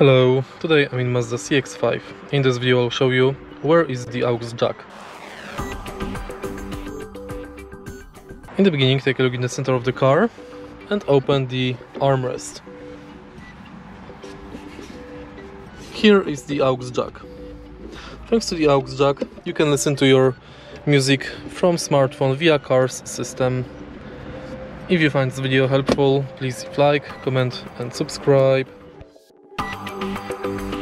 Hello, today I'm in Mazda CX-5. In this video I'll show you where is the aux jack. In the beginning take a look in the center of the car and open the armrest. Here is the aux jack. Thanks to the aux jack you can listen to your music from smartphone via car's system. If you find this video helpful, please like, comment and subscribe thank you